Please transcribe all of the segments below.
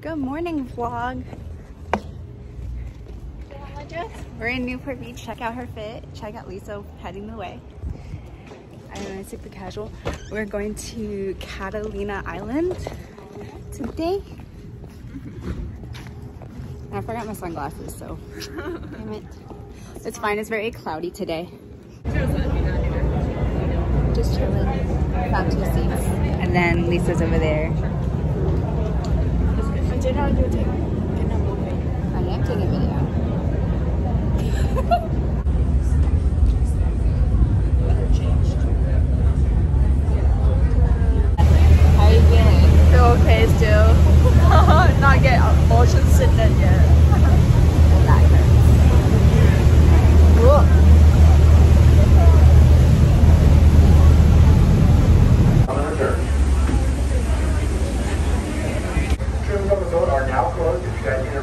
Good morning vlog. We're in Newport Beach. Check out her fit. Check out Lisa heading the way. I'm the casual. We're going to Catalina Island today. I forgot my sunglasses, so damn it. It's fine. It's very cloudy today. Just chilling. Found two seats, and then Lisa's over there. Channel YouTube.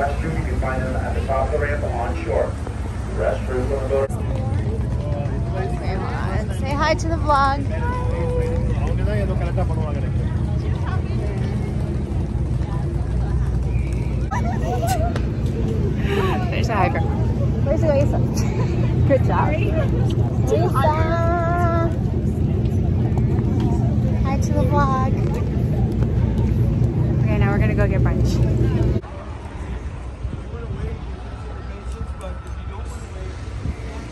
Restroom, you can find them at the top of the ramp on shore. Restrooms on the boat. Okay. Say hi to the vlog. There's a hi girl. Where's Lisa? Good job. Lisa. Hi to the vlog. Okay, now we're gonna go get brunch.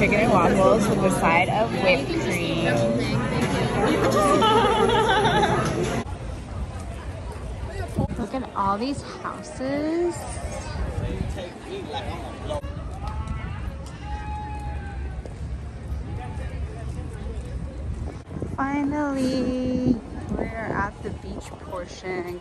Chicken and waffles with a side of whipped cream. Look at all these houses. Finally, we're at the beach portion.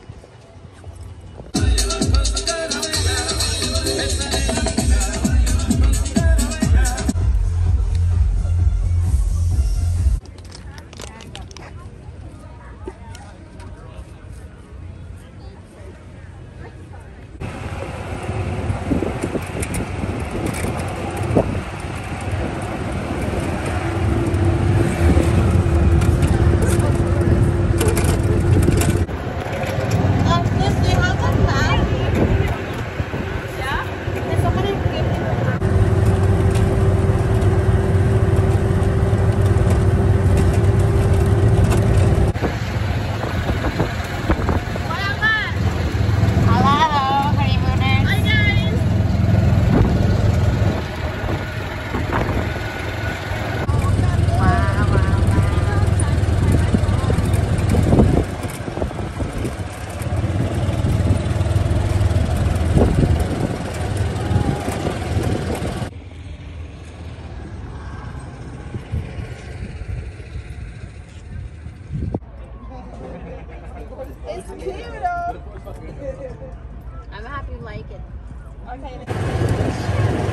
Cute though. I'm happy you like it. Okay.